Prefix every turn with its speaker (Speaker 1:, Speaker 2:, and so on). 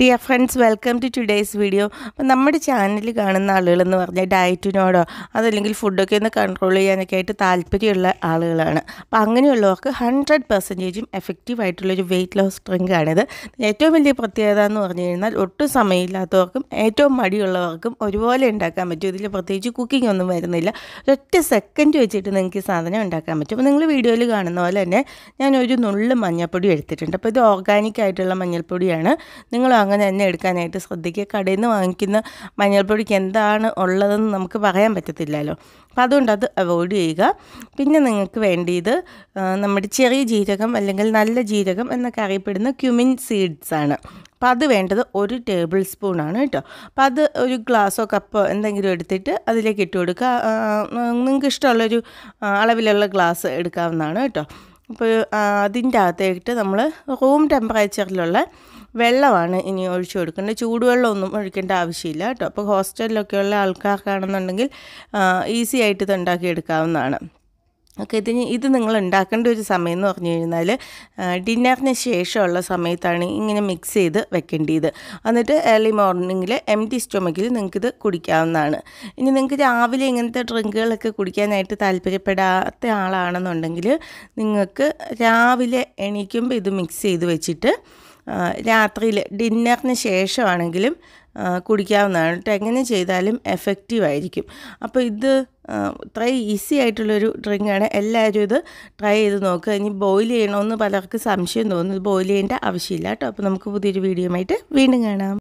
Speaker 1: Dear friends welcome to today's video അപ്പം നമ്മുടെ ചാനലിൽ കാണുന്ന ആളുകളെന്ന് പറഞ്ഞാൽ ഡയറ്റിനോടോ അതല്ലെങ്കിൽ ഫുഡൊക്കെ ഒന്ന് കൺട്രോൾ ചെയ്യാനൊക്കെ ആയിട്ട് താല്പര്യമുള്ള ആളുകളാണ്. അപ്പോൾ അങ്ങനെയുള്ളവർക്ക് ഹൺഡ്രഡ് പെർസെന്റേജും എഫക്റ്റീവ് ആയിട്ടുള്ളൊരു വെയിറ്റ് ലോസ് ഡ്രിങ്കാണിത് ഏറ്റവും വലിയ പ്രത്യേകത എന്ന് പറഞ്ഞു കഴിഞ്ഞാൽ ഒട്ടും സമയമില്ലാത്തവർക്കും ഏറ്റവും മടിയുള്ളവർക്കും ഒരുപോലെ ഉണ്ടാക്കാൻ പറ്റും. ഇതിൽ പ്രത്യേകിച്ച് കുക്കിംഗ് ഒന്നും വരുന്നില്ല. ഒരൊറ്റ സെക്കൻഡ് വെച്ചിട്ട് നിങ്ങൾക്ക് ഈ സാധനം ഉണ്ടാക്കാൻ പറ്റും. അപ്പോൾ നിങ്ങൾ വീഡിയോയിൽ കാണുന്ന പോലെ തന്നെ ഞാൻ ഒരു നുള്ള് മഞ്ഞൾപ്പൊടി എടുത്തിട്ടുണ്ട്. അപ്പോൾ ഇത് ഓർഗാനിക് ആയിട്ടുള്ള മഞ്ഞൾപ്പൊടിയാണ്. നിങ്ങൾ അങ്ങനെ തന്നെ എടുക്കാനായിട്ട് ശ്രദ്ധിക്കുക. കടയിൽ നിന്ന് വാങ്ങിക്കുന്ന മഞ്ഞൾപ്പൊടിക്ക് എന്താണ് ഉള്ളതെന്ന് നമുക്ക് പറയാൻ പറ്റത്തില്ലല്ലോ. അപ്പോൾ അതുകൊണ്ട് അത് അവോയ്ഡ് ചെയ്യുക. പിന്നെ നിങ്ങൾക്ക് വേണ്ടിയത് നമ്മുടെ ചെറിയ ജീരകം അല്ലെങ്കിൽ നല്ല ജീരകം എന്നൊക്കെ അറിയപ്പെടുന്ന ക്യുമിൻ സീഡ്സ് ആണ്. അപ്പോൾ അത് വേണ്ടത് ഒരു ടേബിൾ സ്പൂണാണ് കേട്ടോ. അപ്പോൾ അത് ഒരു ഗ്ലാസ്സോ കപ്പോ എന്തെങ്കിലും എടുത്തിട്ട് അതിലേക്ക് ഇട്ട് കൊടുക്കുക. നിങ്ങൾക്ക് ഇഷ്ടമുള്ളൊരു അളവിലുള്ള ഗ്ലാസ് എടുക്കാവുന്നതാണ് കേട്ടോ. അപ്പോൾ അതിന്റെ അകത്തേക്ക് നമ്മൾ റൂം ടെമ്പറേച്ചറിലുള്ള വെള്ളമാണ് ഇനി ഒഴിച്ചു കൊടുക്കേണ്ടത്. ചൂടുവെള്ളമൊന്നും ഒഴിക്കേണ്ട ആവശ്യമില്ല കേട്ടോ. അപ്പോൾ ഹോസ്റ്റലിലൊക്കെ ഉള്ള ആൾക്കാർക്കാണെന്നുണ്ടെങ്കിൽ ഈസി ആയിട്ട് ഇത് ഉണ്ടാക്കിയെടുക്കാവുന്നതാണ്. ഓക്കെ ഇതിന് ഇത് നിങ്ങൾ ഉണ്ടാക്കേണ്ട ഒരു സമയം എന്ന് പറഞ്ഞു കഴിഞ്ഞാൽ ഡിന്നറിന് ശേഷമുള്ള സമയത്താണ് ഇങ്ങനെ മിക്സ് ചെയ്ത് വെക്കേണ്ടത്. എന്നിട്ട് ഏർലി മോർണിംഗിൽ എം ടി സ്റ്റൊമക്കിൽ നിങ്ങൾക്കിത് കുടിക്കാവുന്നതാണ്. ഇനി നിങ്ങൾക്ക് രാവിലെ ഇങ്ങനത്തെ ഡ്രിങ്കുകളൊക്കെ കുടിക്കാനായിട്ട് താല്പര്യപ്പെടാത്ത ആളാണെന്നുണ്ടെങ്കിൽ നിങ്ങൾക്ക് രാവിലെ എണീക്കുമ്പോൾ ഇത് മിക്സ് ചെയ്ത് വെച്ചിട്ട് രാത്രിയിൽ ഡിന്നറിന് ശേഷമാണെങ്കിലും കുടിക്കാവുന്നതാണ്. കേട്ടോ എങ്ങനെ ചെയ്താലും എഫക്റ്റീവ് ആയിരിക്കും. അപ്പോൾ ഇത് ഇത്രയും ഇത്ര ഈസി ആയിട്ടുള്ളൊരു ഡ്രിങ്കാണ് എല്ലാവരും ഇത് ട്രൈ ചെയ്ത് നോക്കുക ഇനി ബോയിൽ ചെയ്യണമെന്ന് പലർക്ക് സംശയം തോന്നുന്നു ബോയിൽ ചെയ്യേണ്ട ആവശ്യമില്ല കേട്ടോ. അപ്പോൾ നമുക്ക് പുതിയൊരു വീഡിയോ ആയിട്ട് വീണ്ടും കാണാം.